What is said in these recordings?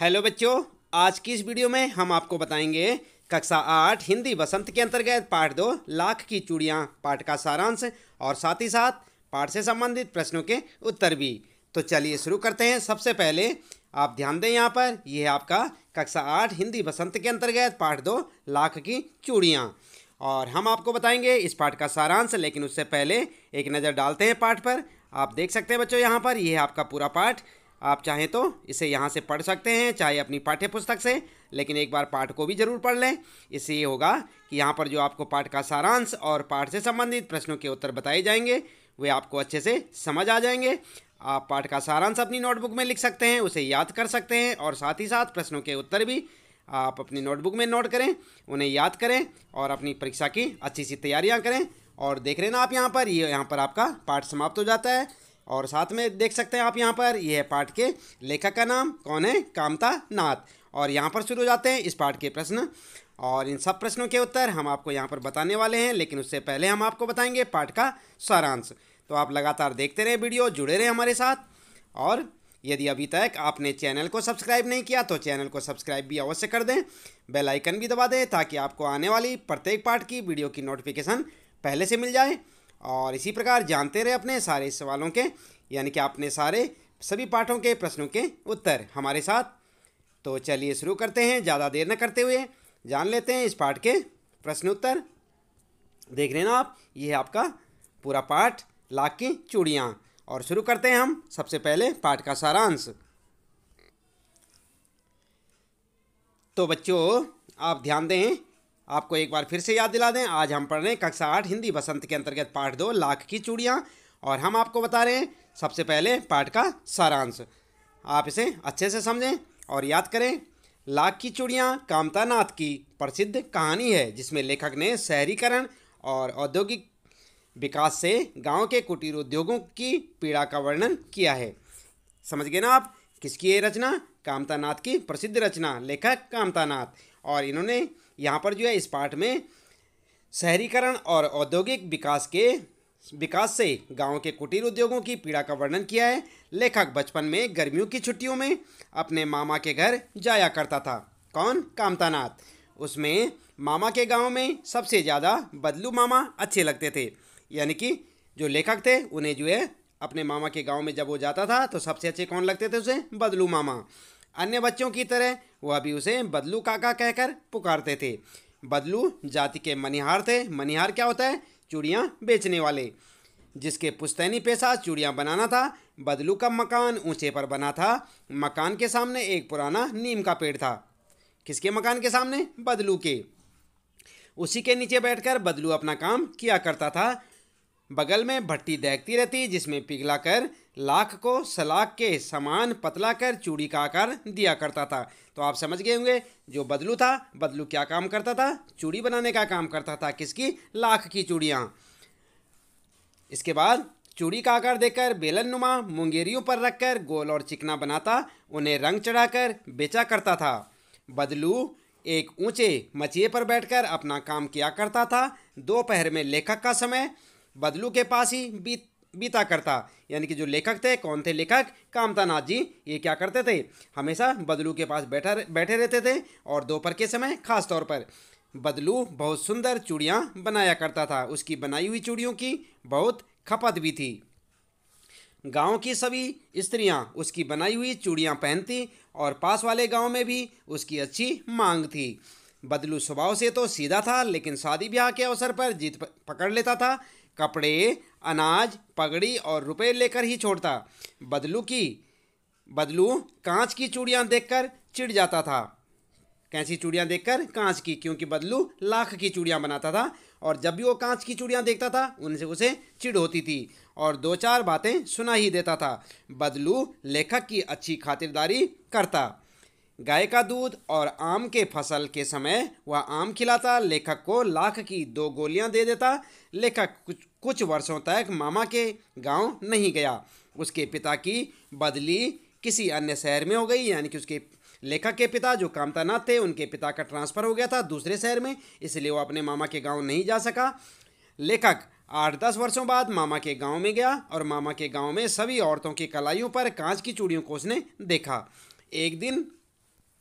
Hello बच्चों, आज की इस वीडियो में हम आपको बताएँगे कक्षा आठ हिंदी बसंत के अंतर्गत पाठ दो, लाख की चूड़ियाँ, पाठ का सारांश और साथ ही साथ पाठ से संबंधित प्रश्नों के उत्तर भी। तो चलिए शुरू करते हैं। सबसे पहले आप ध्यान दें यहाँ पर, यह आपका कक्षा आठ हिंदी बसंत के अंतर्गत पाठ दो, लाख की चूड़ियाँ। और हम आपको बताएँगे इस पाठ का सारांश, लेकिन उससे पहले एक नज़र डालते हैं पाठ पर। आप देख सकते हैं बच्चों यहाँ पर, यह आपका पूरा पाठ आप चाहें तो इसे यहाँ से पढ़ सकते हैं, चाहे अपनी पाठ्य पुस्तक से, लेकिन एक बार पाठ को भी ज़रूर पढ़ लें। इससे ये होगा कि यहाँ पर जो आपको पाठ का सारांश और पाठ से संबंधित प्रश्नों के उत्तर बताए जाएँगे, वे आपको अच्छे से समझ आ जाएँगे। आप पाठ का सारांश अपनी नोटबुक में लिख सकते हैं, उसे याद कर सकते हैं और साथ ही साथ प्रश्नों के उत्तर भी आप अपनी नोटबुक में नोट करें, उन्हें याद करें और अपनी परीक्षा की अच्छी सी तैयारियाँ करें। और देख रहे ना आप यहाँ पर, ये यहाँ पर आपका पाठ समाप्त हो जाता है। और साथ में देख सकते हैं आप यहाँ पर यह है पाठ के लेखक का नाम, कौन है? कामता नाथ। और यहाँ पर शुरू हो जाते हैं इस पाठ के प्रश्न। और इन सब प्रश्नों के उत्तर हम आपको यहाँ पर बताने वाले हैं, लेकिन उससे पहले हम आपको बताएँगे पाठ का सारांश। तो आप लगातार देखते रहे वीडियो, जुड़े रहे हमारे साथ। और यदि अभी तक आपने चैनल को सब्सक्राइब नहीं किया तो चैनल को सब्सक्राइब भी अवश्य कर दें। बेल आइकन भी दबा दें, ताकि आपको आने वाली प्रत्येक पाठ की वीडियो की नोटिफिकेशन पहले से मिल जाए। और इसी प्रकार जानते रहे अपने सारे सवालों के, यानी कि आपने सारे सभी पाठों के प्रश्नों के उत्तर हमारे साथ। तो चलिए शुरू करते हैं, ज़्यादा देर न करते हुए जान लेते हैं इस पाठ के प्रश्न उत्तर देख रहे ना आप ये है आपका पूरा पाठ, लाख की चूड़ियाँ। और शुरू करते हैं हम सबसे पहले पाठ का सारांश। तो बच्चों, आप ध्यान दें आपको एक बार फिर से याद दिला दें, आज हम पढ़ रहे हैं कक्षा आठ, हिंदी बसंत के अंतर्गत पाठ दो, लाख की चूड़ियाँ। और हम आपको बता रहे हैं, सबसे पहले पाठ का सारांश। आप इसे अच्छे से समझें और याद करें, लाख की चूड़ियाँ कामता नाथ की प्रसिद्ध कहानी है, जिसमें लेखक ने शहरीकरण और औद्योगिक विकास से गाँव के कुटीर उद्योगों की पीड़ा का वर्णन किया है। समझ गए ना आप? किसकी ये रचना? कामता नाथ की प्रसिद्ध रचना, लेखक कामता नाथ और इन्होंने यहाँ पर जो है इस पाठ में शहरीकरण और औद्योगिक विकास के, विकास से गाँव के कुटीर उद्योगों की पीड़ा का वर्णन किया है। लेखक बचपन में गर्मियों की छुट्टियों में अपने मामा के घर जाया करता था। कौन? कामतानाथ। उसमें मामा के गाँव में सबसे ज़्यादा बदलू मामा अच्छे लगते थे। यानी कि जो लेखक थे, उन्हें जो है अपने मामा के गाँव में जब वो जाता था तो सबसे अच्छे कौन लगते थे उसे? बदलू मामा। अन्य बच्चों की तरह, वह भी उसे बदलू काका कहकर पुकारते थे। बदलू जाति के मनिहार थे। मनिहार क्या होता है? चूड़ियाँ बेचने वाले। जिसके पुस्तैनी पेशा चूड़ियाँ बनाना था, बदलू का मकान ऊँचे पर बना था। मकान के सामने एक पुराना नीम का पेड़ था। किसके मकान के सामने? बदलू के। उसी के नीचे बैठकर बदलू अपना काम किया करता था। बगल में भट्टी देखती रहती, जिसमें पिघला कर लाख को सलाख के समान पतला कर चूड़ी का आकार दिया करता था। तो आप समझ गए होंगे, जो बदलू था, बदलू क्या काम करता था? चूड़ी बनाने का काम करता था। किसकी? लाख की चूड़ियाँ। इसके बाद चूड़ी का आकार देकर बेलन नुमा मुंगेरियों पर रखकर गोल और चिकना बनाता, उन्हें रंग चढ़ाकर बेचा करता था। बदलू एक ऊँचे मचिए पर बैठकर अपना काम किया करता था। दोपहर में लेखक का समय, बदलू के पास ही बीत बीता करता। यानी कि जो लेखक थे, कौन थे लेखक? कामतानाथ जी। ये क्या करते थे? हमेशा बदलू के पास बैठा बैठे रहते थे और दोपहर के समय खास तौर पर बदलू बहुत सुंदर चूड़ियाँ बनाया करता था। उसकी बनाई हुई चूड़ियों की बहुत खपत भी थी। गाँव की सभी स्त्रियाँ उसकी बनाई हुई चूड़ियाँ पहनती और पास वाले गाँव में भी उसकी अच्छी मांग थी। बदलू स्वभाव से तो सीधा था, लेकिन शादी ब्याह के अवसर पर जीत पकड़ लेता था। कपड़े, अनाज, पगड़ी और रुपए लेकर ही छोड़ता। बदलू की, बदलू कांच की चूड़ियाँ देखकर चिढ़ जाता था। कैसी चूड़ियाँ देखकर? कांच की, क्योंकि बदलू लाख की चूड़ियाँ बनाता था और जब भी वो कांच की चूड़ियाँ देखता था, उनसे उसे चिढ़ होती थी और दो चार बातें सुना ही देता था। बदलू लेखक की अच्छी खातिरदारी करता। गाय का दूध और आम के फ़सल के समय वह आम खिलाता, लेखक को लाख की दो गोलियाँ दे देता, लेखक कुछ कुछ वर्षों तक मामा के गाँव नहीं गया। उसके पिता की बदली किसी अन्य शहर में हो गई, यानी कि उसके लेखक के पिता जो कामतानाथ थे, उनके पिता का ट्रांसफ़र हो गया था दूसरे शहर में, इसलिए वो अपने मामा के गाँव नहीं जा सका। लेखक आठ दस वर्षों बाद मामा के गाँव में गया और मामा के गाँव में सभी औरतों की कलाइयों पर कांच की चूड़ियों को उसने देखा। एक दिन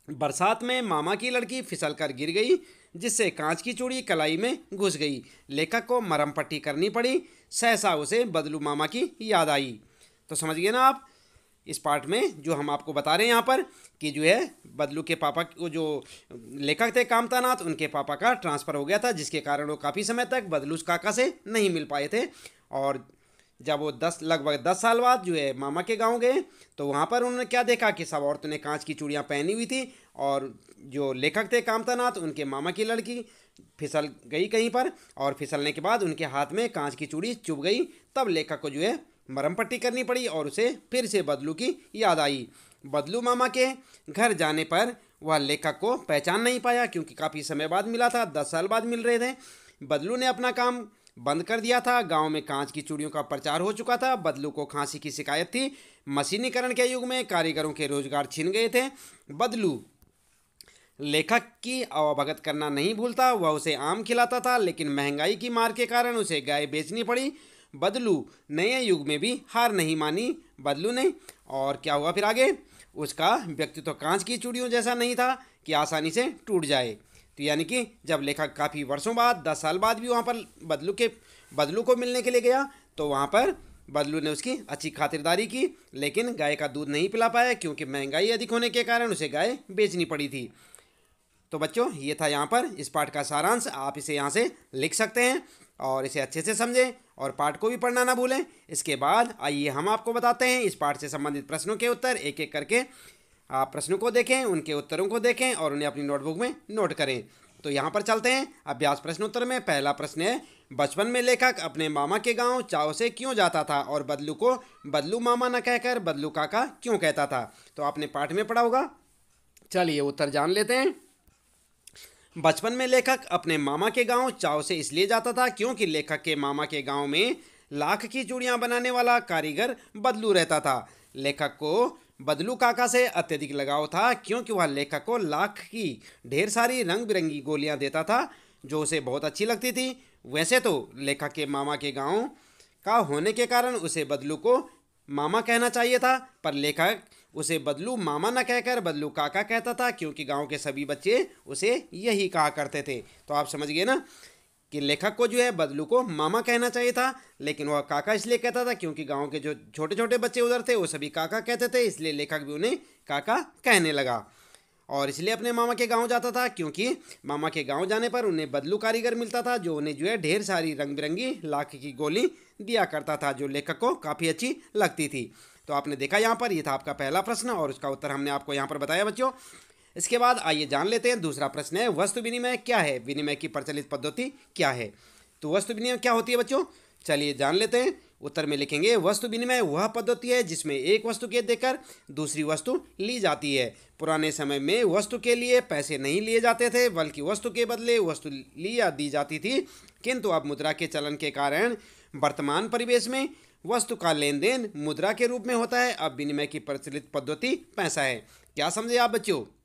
बरसात में मामा की लड़की फिसल कर गिर गई जिससे कांच की चूड़ी कलाई में घुस गई। लेखक को मरम पट्टी करनी पड़ी। सहसा उसे बदलू मामा की याद आई। तो समझ गए ना आप, इस पार्ट में जो हम आपको बता रहे हैं यहाँ पर कि जो है, बदलू के पापा को जो लेखक थे कामतानाथ, उनके पापा का ट्रांसफ़र हो गया था, जिसके कारण वो काफ़ी समय तक बदलू काका से नहीं मिल पाए थे। और जब वो दस, लगभग दस साल बाद जो है मामा के गाँव गए तो वहाँ पर उन्होंने क्या देखा कि सब औरतों ने कांच की चूड़ियाँ पहनी हुई थी और जो लेखक थे कामतानाथ, उनके मामा की लड़की फिसल गई कहीं पर और फिसलने के बाद उनके हाथ में कांच की चूड़ी चुभ गई। तब लेखक को जो है मरम पट्टी करनी पड़ी और उसे फिर से बदलू की याद आई। बदलू मामा के घर जाने पर वह लेखक को पहचान नहीं पाया क्योंकि काफ़ी समय बाद मिला था, दस साल बाद मिल रहे थे। बदलू ने अपना काम बंद कर दिया था। गाँव में कांच की चूड़ियों का प्रचार हो चुका था। बदलू को खांसी की शिकायत थी। मशीनीकरण के युग में कारीगरों के रोज़गार छिन गए थे। बदलू लेखक की अवभगत करना नहीं भूलता। वह उसे आम खिलाता था, लेकिन महँगाई की मार के कारण उसे गाय बेचनी पड़ी। बदलू नए युग में भी हार नहीं मानी। बदलू ने और क्या हुआ फिर आगे? उसका व्यक्तित्व कांच की चूड़ियों जैसा नहीं था कि आसानी से टूट जाए। तो यानी कि जब लेखक काफ़ी वर्षों बाद, दस साल बाद भी वहाँ पर बदलू के, बदलू को मिलने के लिए गया तो वहाँ पर बदलू ने उसकी अच्छी खातिरदारी की, लेकिन गाय का दूध नहीं पिला पाया क्योंकि महँगाई अधिक होने के कारण उसे गाय बेचनी पड़ी थी। तो बच्चों, ये था यहाँ पर इस पाठ का सारांश। आप इसे यहाँ से लिख सकते हैं और इसे अच्छे से समझें और पाठ को भी पढ़ना ना भूलें। इसके बाद आइए हम आपको बताते हैं इस पाठ से संबंधित प्रश्नों के उत्तर एक एक करके आप प्रश्नों को देखें, उनके उत्तरों को देखें और उन्हें अपनी नोटबुक में नोट करें। तो यहाँ पर चलते हैं। अभ्यास प्रश्नोत्तर में पहला प्रश्न है, बचपन में लेखक अपने मामा के गाँव चाव से क्यों जाता था और बदलू को बदलू मामा न कहकर बदलू काका क्यों कहता था? तो आपने पाठ में पढ़ा होगा। चलिए उत्तर जान लेते हैं। बचपन में लेखक अपने मामा के गाँव चाव से इसलिए जाता था क्योंकि लेखक के मामा के गाँव में लाख की चूड़ियाँ बनाने वाला कारीगर बदलू रहता था। लेखक को बदलू काका से अत्यधिक लगाव था, क्योंकि वह लेखक को लाख की ढेर सारी रंग बिरंगी गोलियाँ देता था, जो उसे बहुत अच्छी लगती थी। वैसे तो लेखक के मामा के गाँव का होने के कारण उसे बदलू को मामा कहना चाहिए था, पर लेखक उसे बदलू मामा न कहकर बदलू काका कहता था, क्योंकि गाँव के सभी बच्चे उसे यही कहा करते थे। तो आप समझ गए ना कि लेखक को जो है बदलू को मामा कहना चाहिए था, लेकिन वह काका इसलिए कहता था क्योंकि गाँव के जो छोटे छोटे बच्चे उधर थे, वो सभी काका कहते थे, इसलिए लेखक भी उन्हें काका कहने लगा। और इसलिए अपने मामा के गाँव जाता था, क्योंकि मामा के गाँव जाने पर उन्हें बदलू कारीगर मिलता था, जो उन्हें जो है ढेर सारी रंग बिरंगी लाख की गोली दिया करता था, जो लेखक को काफ़ी अच्छी लगती थी। तो आपने देखा यहाँ पर, ये था आपका पहला प्रश्न और उसका उत्तर हमने आपको यहाँ पर बताया, बच्चों। इसके बाद आइए जान लेते हैं दूसरा प्रश्न है, वस्तु विनिमय क्या है? विनिमय की प्रचलित पद्धति क्या है? तो वस्तु विनिमय क्या होती है बच्चों? चलिए जान लेते हैं, उत्तर में लिखेंगे, वस्तु विनिमय वह पद्धति है जिसमें एक वस्तु के देकर दूसरी वस्तु ली जाती है। पुराने समय में वस्तु के लिए पैसे नहीं लिए जाते थे, बल्कि वस्तु के बदले वस्तु लिया, दी जाती थी। किंतु अब मुद्रा के चलन के कारण वर्तमान परिवेश में वस्तु का लेन देन मुद्रा के रूप में होता है। अब विनिमय की प्रचलित पद्धति पैसा है। क्या समझे आप बच्चों?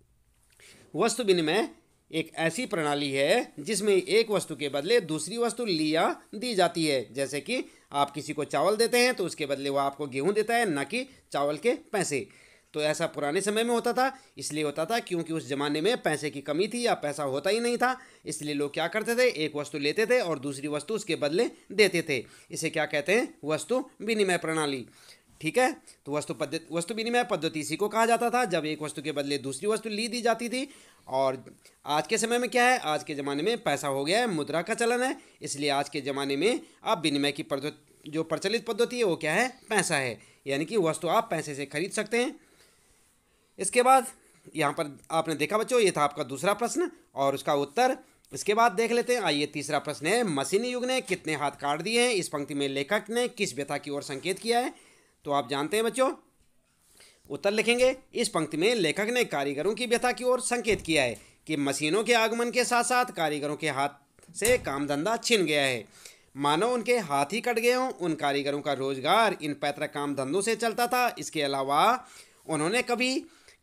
वस्तु विनिमय एक ऐसी प्रणाली है जिसमें एक वस्तु के बदले दूसरी वस्तु लिया, दी जाती है। जैसे कि आप किसी को चावल देते हैं तो उसके बदले वो आपको गेहूँ देता है, न कि चावल के पैसे। तो ऐसा पुराने समय में होता था, इसलिए होता था क्योंकि उस ज़माने में पैसे की कमी थी या पैसा होता ही नहीं था। इसलिए लोग क्या करते थे, एक वस्तु लेते थे और दूसरी वस्तु उसके बदले देते थे। इसे क्या कहते हैं? वस्तु विनिमय प्रणाली। ठीक है? तो वस्तु पद्धति वस्तु विनिमय पद्धति इसी को कहा जाता था। जब एक वस्तु के बदले दूसरी वस्तु ली दी जाती थी, और आज के समय में क्या है? आज के ज़माने में पैसा हो गया है, मुद्रा का चलन है। इसलिए आज के ज़माने में अब विनिमय की पद्धति जो प्रचलित पद्धति है, वो क्या है? पैसा है। यानी कि वस्तु आप पैसे से खरीद सकते हैं। इसके बाद, यहाँ पर आपने देखा बच्चों, ये था आपका दूसरा प्रश्न, और उसका उत्तर, इसके बाद देख लेते हैं। आइए, तीसरा प्रश्न है, मशीनी युग ने कितने हाथ काट दिए हैं? इस पंक्ति में लेखक ने किस व्यथा की ओर संकेत किया है? तो आप जानते हैं बच्चों, उत्तर लिखेंगे, इस पंक्ति में लेखक ने कारीगरों की व्यथा की ओर संकेत किया है कि मशीनों के आगमन के साथ साथ कारीगरों के हाथ से काम धंधा छिन गया है। मानो उनके हाथ ही कट गए हों, उन कारीगरों का रोज़गार इन पैतृक काम धंधों से चलता था। इसके अलावा उन्होंने कभी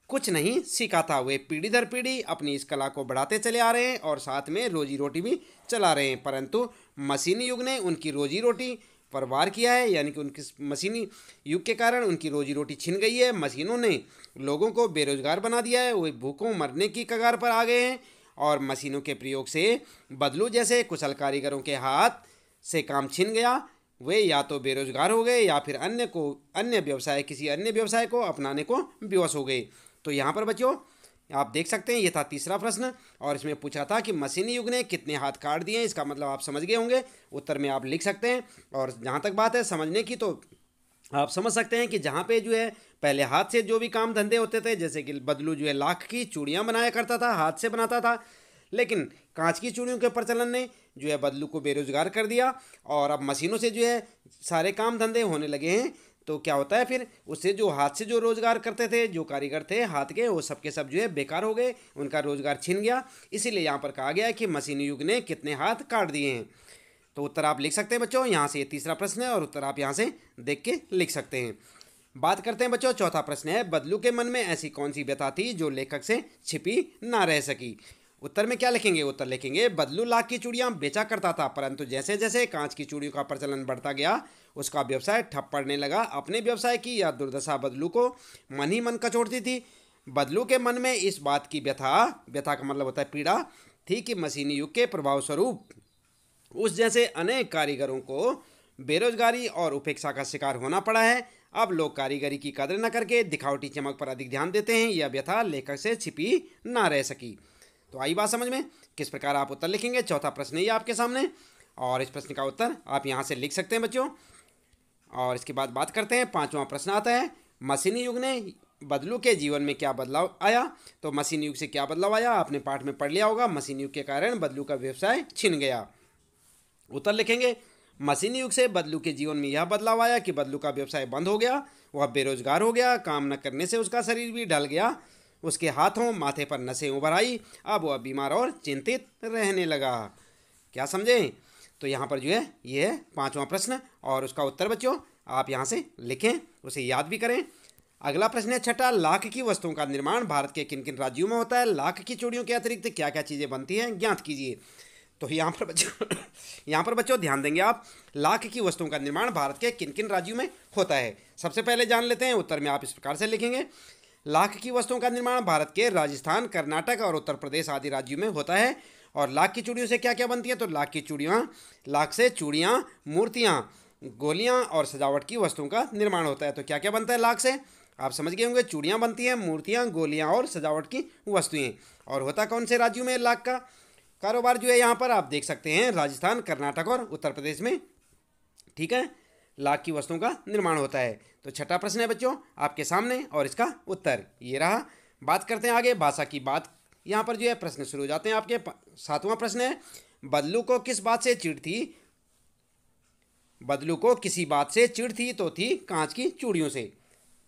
कुछ नहीं सीखा था। वे पीढ़ी दर पीढ़ी अपनी इस कला को बढ़ाते चले आ रहे हैं और साथ में रोजी रोटी भी चला रहे हैं। परंतु मशीनी युग ने उनकी रोजी रोटी पर वार किया है, यानी कि उनकी मशीनी युग के कारण उनकी रोजी रोटी छिन गई है, मशीनों ने लोगों को बेरोजगार बना दिया है, वे भूखों मरने की कगार पर आ गए हैं और मशीनों के प्रयोग से बदलू जैसे कुशल कारीगरों के हाथ से काम छिन गया। वे या तो बेरोजगार हो गए या फिर अन्य को, अन्य व्यवसाय, किसी अन्य व्यवसाय को अपनाने को विवश हो गए। तो यहाँ पर बच्चों आप देख सकते हैं, ये था तीसरा प्रश्न, और इसमें पूछा था कि मशीनी युग ने कितने हाथ काट दिए इसका मतलब आप समझ गए होंगे, उत्तर में आप लिख सकते हैं, और जहाँ तक बात है समझने की तो आप समझ सकते हैं कि जहाँ पे जो है, पहले हाथ से जो भी काम धंधे होते थे, जैसे कि बदलू जो है लाख की चूड़ियाँ बनाया करता था, हाथ से बनाता था, लेकिन कांच की चूड़ियों के प्रचलन ने जो है बदलू को बेरोजगार कर दिया, और अब मशीनों से जो है सारे काम धंधे होने लगे हैं तो क्या होता है फिर, उससे जो हाथ से जो रोज़गार करते थे, जो कारीगर थे, हाथ के, वो सबके सब जो है बेकार हो गए, उनका रोज़गार छिन गया। इसीलिए यहाँ पर कहा गया है कि मशीनी युग ने कितने हाथ काट दिए हैं। तो उत्तर आप लिख सकते हैं बच्चों, यहाँ से ये तीसरा प्रश्न है और उत्तर आप यहाँ से देख के लिख सकते हैं। बात करते हैं बच्चों, चौथा प्रश्न है, बदलू के मन में ऐसी कौन सी व्यथा थी जो लेखक से छिपी ना रह सकी? उत्तर में क्या लिखेंगे? उत्तर लिखेंगे, बदलू लाख की चूड़ियाँ बेचा करता था, परंतु जैसे जैसे कांच की चूड़ियों का प्रचलन बढ़ता गया, उसका व्यवसाय ठप पड़ने लगा। अपने व्यवसाय की यह दुर्दशा बदलू को मन ही मन कचोड़ती थी। बदलू के मन में इस बात की व्यथा व्यथा का मतलब होता है पीड़ा, थी कि मशीनी युग के प्रभाव स्वरूप उस जैसे अनेक कारीगरों को बेरोजगारी और उपेक्षा का शिकार होना पड़ा है। अब लोग कारीगरी की कदर न करके दिखावटी चमक पर अधिक ध्यान देते हैं। यह व्यथा लेखक से छिपी ना रह सकी। तो आई बात समझ में? किस प्रकार आप उत्तर लिखेंगे? चौथा प्रश्न ही आपके सामने। और इस प्रश्न का उत्तर आप यहाँ से लिख सकते हैं बच्चों। और इसके बाद बात करते हैं। पांचवा प्रश्न आता है, मशीनी युग ने बदलू के जीवन में क्या बदलाव आया? तो मशीनी युग से क्या बदलाव आया? आपने पाठ में पढ़ लिया होगा, मशीनी युग के कारण बदलू का व्यवसाय छिन गया। उत्तर लिखेंगे, मशीनी युग से बदलू के जीवन में यह बदलाव आया कि बदलू का व्यवसाय बंद हो गया, वह बेरोजगार हो गया, काम न करने से उसका शरीर भी ढल गया। उसके हाथों माथे पर नसें उभर आई, अब वह बीमार और चिंतित रहने लगा। क्या समझे? तो यहाँ पर जो है, ये है पाँचवा प्रश्न और उसका उत्तर बच्चों, आप यहाँ से लिखें, उसे याद भी करें। अगला प्रश्न है, छठा, लाख की वस्तुओं का निर्माण भारत के किन किन राज्यों में होता है? लाख की चूड़ियों के अतिरिक्त क्या क्या चीज़ें बनती हैं? ज्ञात कीजिए। तो यहाँ पर बच्चों, यहाँ पर बच्चों, ध्यान देंगे आप, लाख की वस्तुओं का निर्माण भारत के किन किन राज्यों में होता है? सबसे पहले जान लेते हैं, उत्तर में आप इस प्रकार से लिखेंगे। लाख की वस्तुओं का निर्माण भारत के राजस्थान, कर्नाटक और उत्तर प्रदेश आदि राज्यों में होता है। और लाख की चूड़ियों से क्या क्या बनती है? तो लाख की चूड़ियाँ, लाख से चूड़ियाँ, मूर्तियाँ, गोलियाँ और सजावट की वस्तुओं का निर्माण होता है। तो क्या क्या बनता है लाख से? आप समझ गए होंगे, चूड़ियाँ बनती हैं, मूर्तियाँ, गोलियाँ और सजावट की वस्तुएँ। और होता कौन से राज्यों में लाख का? कारोबार जो है यहाँ पर आप देख सकते हैं, राजस्थान, कर्नाटक और उत्तर प्रदेश में। ठीक है? लाख की वस्तुओं का निर्माण होता है। तो छठा प्रश्न है बच्चों, आपके सामने और इसका उत्तर। ये रहा, बात करते हैं आगे, भाषा की बात। यहाँ पर जो है, प्रश्न शुरू हो जाते हैं आपके। सातवां प्रश्न है, बदलू को किस बात से चिड़ थी? बदलू को किसी बात से चिड़ थी तो थी कांच की चूड़ियों से।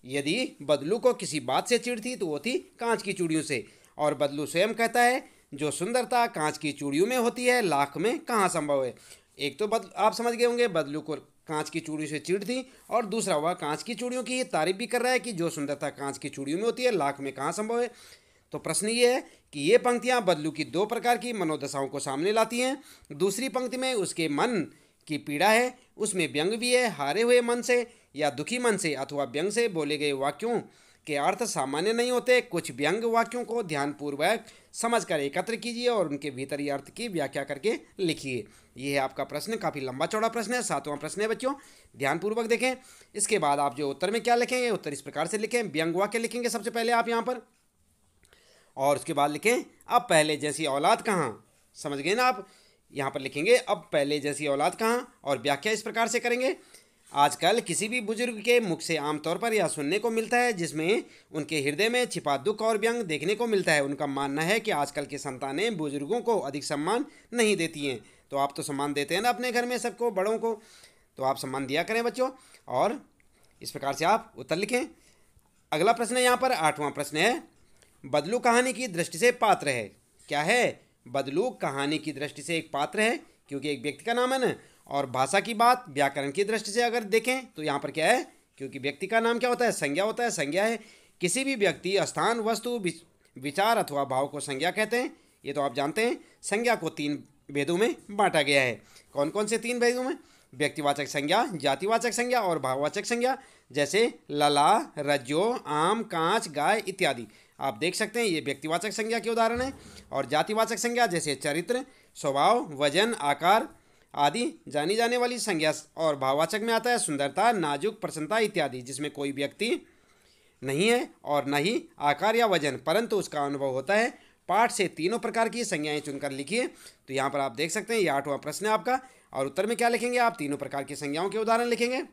यदि बदलू को किसी बात से चिड़ थी तो वो थी कांच की चूड़ियों से। और बदलू स्वयं कहता है, जो सुंदरता कांच की चूड़ियों में होती है, लाख में कहाँ संभव है? एक तो बद, आप समझ गए होंगे, बदलू को कांच की चूड़ियों से चिड़ थी और दूसरा हुआ कांच की चूड़ियों की ये तारीफ़ भी कर रहा है कि जो सुंदरता कांच की चूड़ियों में होती है, लाख में कहाँ संभव है? तो प्रश्न ये है कि ये पंक्तियाँ बदलू की दो प्रकार की मनोदशाओं को सामने लाती हैं। दूसरी पंक्ति में उसके मन की पीड़ा है, उसमें व्यंग भी है, हारे हुए मन से या दुखी मन से अथवा व्यंग से बोले गए वाक्यों के अर्थ सामान्य नहीं होते, कुछ व्यंग वाक्यों को ध्यानपूर्वक समझकर एकत्र कीजिए और उनके भीतरी अर्थ की व्याख्या करके लिखिए। यह है आपका प्रश्न, काफ़ी लंबा चौड़ा प्रश्न है, सातवां प्रश्न है बच्चों। ध्यानपूर्वक देखें। इसके बाद आप जो उत्तर में क्या लिखेंगे, उत्तर इस प्रकार से लिखें। व्यंग वाक्य लिखेंगे सबसे पहले आप यहाँ पर। और उसके बाद लिखें, अब पहले जैसी औलाद कहाँ? समझ गए ना आप? यहाँ पर लिखेंगे, अब पहले जैसी औलाद कहाँ? और व्याख्या इस प्रकार से करेंगे। आजकल किसी भी बुज़ुर्ग के मुख से आमतौर पर यह सुनने को मिलता है, जिसमें उनके हृदय में छिपा दुख और व्यंग देखने को मिलता है। उनका मानना है कि आजकल की संतानें बुज़ुर्गों को अधिक सम्मान नहीं देती हैं। तो आप तो सम्मान देते हैं ना अपने घर में सबको, बड़ों को। तो आप सम्मान दिया करें बच्चों। और इस प्रकार से आप उत्तर लिखें। अगला प्रश्न यहाँ पर, आठवां प्रश्न है, बदलू कहानी की दृष्टि से पात्र है। क्या है? बदलू कहानी की दृष्टि से एक पात्र है, क्योंकि एक व्यक्ति का नाम है ना और भाषा की बात व्याकरण की दृष्टि से अगर देखें तो यहाँ पर क्या है? क्योंकि व्यक्ति का नाम क्या होता है? संज्ञा होता है। संज्ञा है किसी भी व्यक्ति, स्थान, वस्तु विचार अथवा भाव को संज्ञा कहते हैं। ये तो आप जानते हैं, संज्ञा को तीन भेदों में बांटा गया है। कौन कौन से तीन भेदों में? व्यक्तिवाचक संज्ञा, जातिवाचक संज्ञा और भाववाचक संज्ञा, जैसे लला, रज्जो, आम, कांच, गाय इत्यादि। आप देख सकते हैं, ये व्यक्तिवाचक संज्ञा के उदाहरण हैं। और जातिवाचक संज्ञा, जैसे चरित्र, स्वभाव, वज़न, आकार आदि जानी जाने वाली संज्ञा और भाववाचक में आता है, सुंदरता, नाजुक, प्रसन्नता इत्यादि, जिसमें कोई व्यक्ति नहीं है और न ही आकार या वज़न, परंतु उसका अनुभव होता है। पाठ से तीनों प्रकार की संज्ञाएँ चुनकर लिखिए। तो यहाँ पर आप देख सकते हैं, ये आठवां प्रश्न है आपका। और उत्तर में क्या लिखेंगे आप? तीनों प्रकार की संज्ञाओं के उदाहरण लिखेंगे।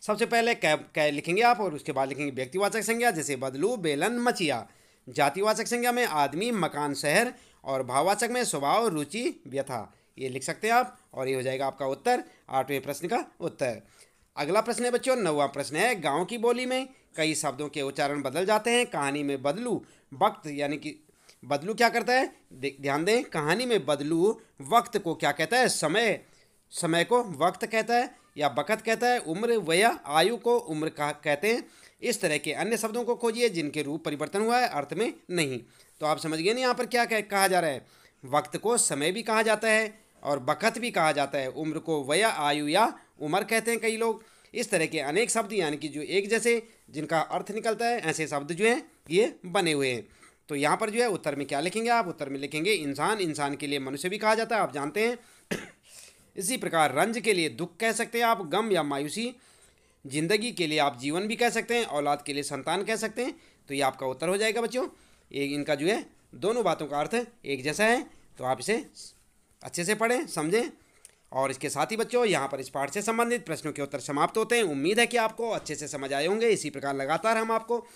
सबसे पहले कै कै लिखेंगे आप और उसके बाद लिखेंगे व्यक्तिवाचक संज्ञा, जैसे बदलू, बेलन, मचिया। जातिवाचक संज्ञा में आदमी, मकान, शहर और भाववाचक में स्वभाव, रुचि, व्यथा। ये लिख सकते हैं आप और ये हो जाएगा आपका उत्तर आठवें प्रश्न का उत्तर। अगला प्रश्न है बच्चों नौवा प्रश्न है गाँव की बोली में कई शब्दों के उच्चारण बदल जाते हैं कहानी में बदलू वक्त यानी कि बदलू क्या करता है? ध्यान दें कहानी में बदलू वक्त को क्या कहता है? समय समय को वक्त कहता है या बकत कहता है उम्र वया आयु को उम्र कहा कहते हैं। इस तरह के अन्य शब्दों को खोजिए जिनके रूप परिवर्तन हुआ है अर्थ में नहीं। तो आप समझ गए ना यहाँ पर क्या कह, कहा जा रहा है? वक्त को समय भी कहा जाता है और बखत भी कहा जाता है, उम्र को वया आयु या उम्र कहते हैं कई लोग। इस तरह के अनेक शब्द यानी कि जो एक जैसे, जिनका अर्थ निकलता है, ऐसे शब्द जो हैं, ये बने हुए हैं। तो यहाँ पर जो है, उत्तर में क्या लिखेंगे आप? उत्तर में लिखेंगे, इंसान इंसान के लिए मनुष्य भी कहा जाता है, आप जानते हैं। इसी प्रकार रंज के लिए दुख कह सकते हैं आप, गम या मायूसी। ज़िंदगी के लिए आप जीवन भी कह सकते हैं, औलाद के लिए संतान कह सकते हैं। तो ये आपका उत्तर हो जाएगा बच्चों। एक इनका जो है, दोनों बातों का अर्थ एक जैसा है। तो आप इसे अच्छे से पढ़ें, समझें। और इसके साथ ही बच्चों, यहाँ पर इस पाठ से संबंधित प्रश्नों के उत्तर समाप्त होते हैं। उम्मीद है कि आपको अच्छे से समझ आए होंगे। इसी प्रकार लगातार हम आपको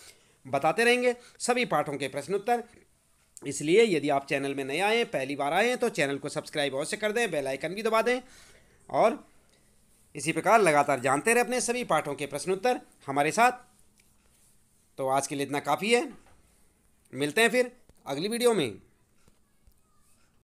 बताते रहेंगे सभी पाठों के प्रश्न उत्तर। इसलिए यदि आप चैनल में नए आए, पहली बार आए हैं तो चैनल को सब्सक्राइब अवश्य कर दें, बेल आइकन भी दबा दें। और इसी प्रकार लगातार जानते रहे अपने सभी पाठों के प्रश्न उत्तर हमारे साथ। तो आज के लिए इतना काफ़ी है। मिलते हैं फिर अगली वीडियो में।